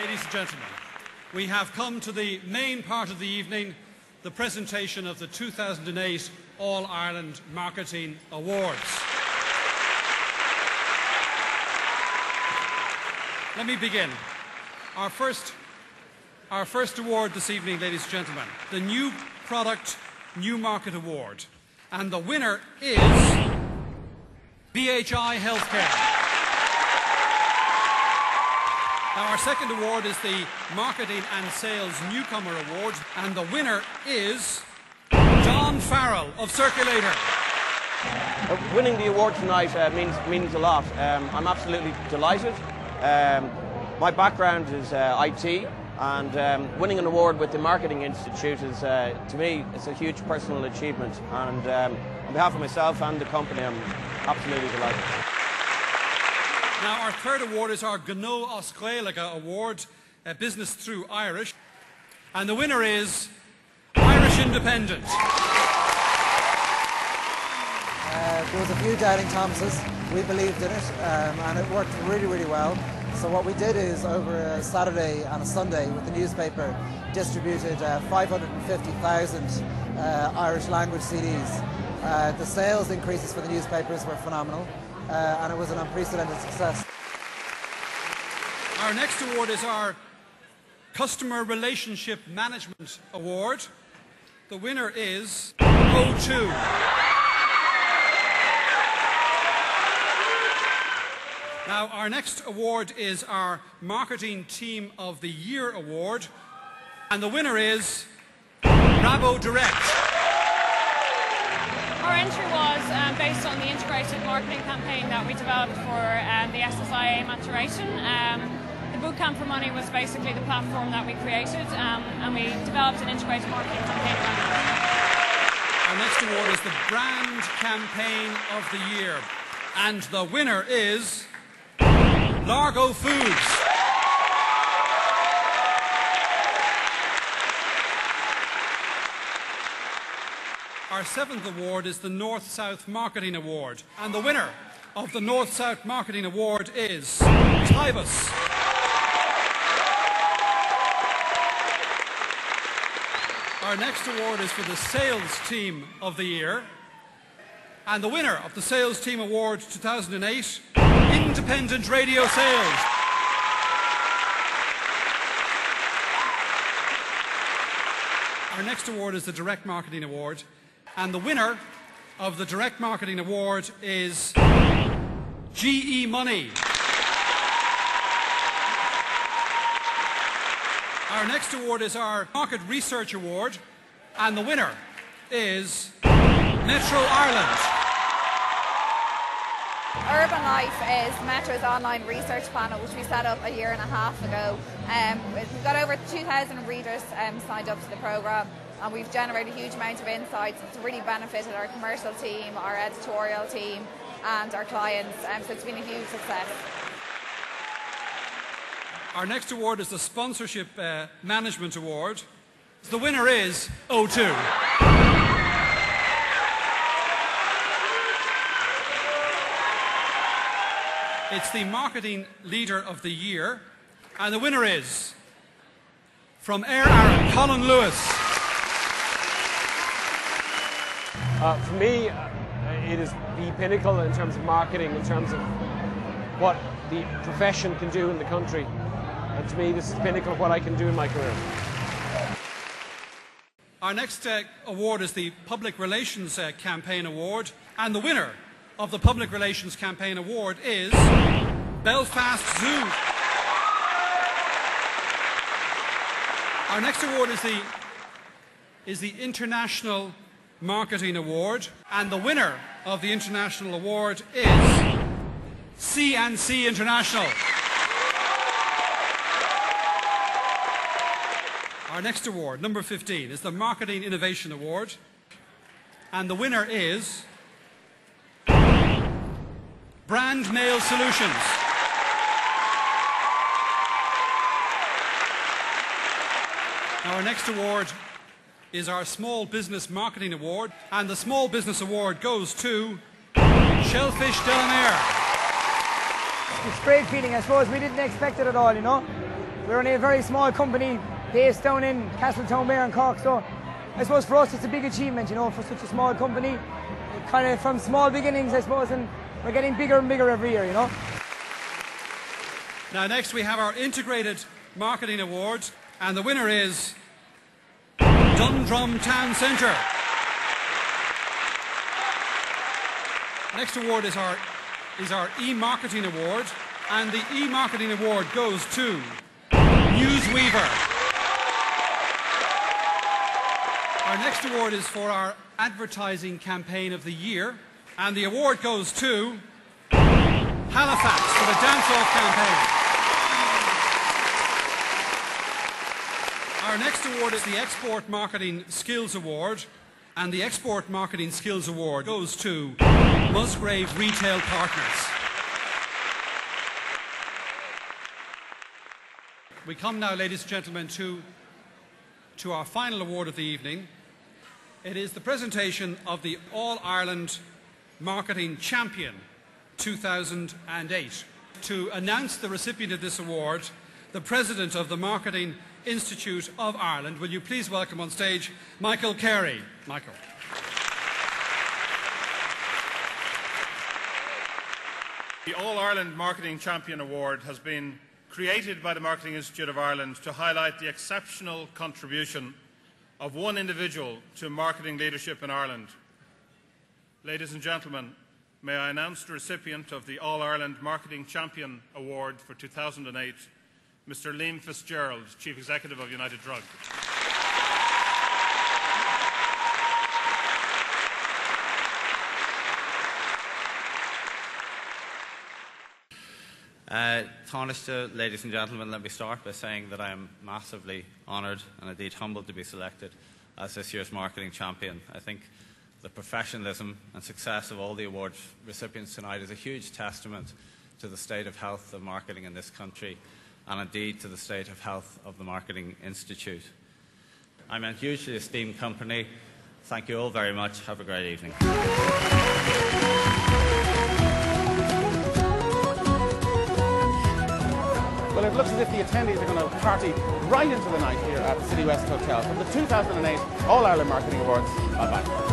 Ladies and gentlemen, we have come to the main part of the evening, the presentation of the 2008 All Ireland Marketing Awards. Let me begin. Our first, our first award this evening, ladies and gentlemen, the New Product New Market Award. And the winner is BHI Healthcare. Now, our second award is the Marketing and Sales Newcomer Award, and the winner is John Farrell of Circulator. Uh, winning the award tonight uh, means means a lot. Um, I'm absolutely delighted. Um, my background is uh, IT, and um, winning an award with the Marketing Institute is, uh, to me, it's a huge personal achievement. And um, on behalf of myself and the company, I'm absolutely delighted. Now, our third award is our Gno Osclailiga Award, uh, Business Through Irish. And the winner is Irish Independent. Uh, there was a few doubting Thomases. We believed in it, um, and it worked really, really well. So what we did is, over a Saturday and a Sunday, with the newspaper, distributed uh, 550,000 uh, Irish language CDs. Uh, the sales increases for the newspapers were phenomenal uh, and it was an unprecedented success. Our next award is our Customer Relationship Management Award. The winner is O2. Now, our next award is our Marketing Team of the Year Award, and the winner is Rabo Direct. Our entry was um, based on the integrated marketing campaign that we developed for um, the SSIA maturation. Um, the Bootcamp for Money was basically the platform that we created, um, and we developed an integrated marketing campaign around it. Our next award is the Brand Campaign of the Year, and the winner is Largo Foods. Our seventh award is the North South Marketing Award, and the winner of the North South Marketing Award is Tybus. Our next award is for the Sales Team of the Year, and the winner of the Sales Team Award 2008, Independent Radio Sales. Our next award is the Direct Marketing Award, and the winner of the Direct Marketing Award is GE Money. Our next award is our Market Research Award, and the winner is Metro Ireland. Urban Life is Metro's online research panel, which we set up a year and a half ago. Um, we've got over 2,000 readers um, signed up to the programme and we've generated a huge amount of insights. It's really benefited our commercial team, our editorial team, and our clients. Um, so it's been a huge success. Our next award is the Sponsorship uh, Management Award. The winner is O2. It's the Marketing Leader of the Year, and the winner is from Aer Arann, Colin Lewis. Uh, for me, uh, it is the pinnacle in terms of marketing, in terms of what the profession can do in the country. And to me, this is the pinnacle of what I can do in my career. Our next uh, award is the Public Relations uh, Campaign Award, and the winner of the Public Relations Campaign Award is Belfast Zoo. Our next award is the is the International Marketing Award. And the winner of the International Award is CNC International. Our next award, number 15, is the Marketing Innovation Award. And the winner is Brand Mail Solutions. Now, our next award is our Small Business Marketing Award, and the Small Business Award goes to Shellfish de la Mer. It's great feeling, I suppose. We didn't expect it at all, you know. We're only a very small company based down in Castletownbere in Cork, so I suppose for us it's a big achievement, you know, for such a small company. Kind of from small beginnings, I suppose, and we're getting bigger and bigger every year, you know. Now, next we have our Integrated Marketing Award, and the winner is Dundrum Town Centre. Next award is our, is our e-marketing award, and the e-marketing award goes to Newsweaver. Our next award is for our advertising campaign of the year, and the award goes to Halifax for the Dance Off campaign. Our next award is the Export Marketing Skills Award, and the Export Marketing Skills Award goes to Musgrave Retail Partners. We come now, ladies and gentlemen, to, to our final award of the evening. It is the presentation of the All Ireland Marketing Champion 2008. To announce the recipient of this award, the President of the Marketing Institute of Ireland, will you please welcome on stage Michael Carey. Michael. The All Ireland Marketing Champion Award has been created by the Marketing Institute of Ireland to highlight the exceptional contribution of one individual to marketing leadership in Ireland. Ladies and gentlemen, may I announce the recipient of the All Ireland Marketing Champion Award for 2008, Mr. Liam Fitzgerald, Chief Executive of United Drug. Uh, ladies and gentlemen, let me start by saying that I am massively honoured and indeed humbled to be selected as this year's marketing champion. I think the professionalism and success of all the award recipients tonight is a huge testament to the state of health of marketing in this country and indeed to the state of health of the Marketing Institute. I'm a hugely esteemed company. Thank you all very much. Have a great evening. Well, it looks as if the attendees are going to party right into the night here at the City West Hotel for the 2008 All Ireland Marketing Awards. Bye bye.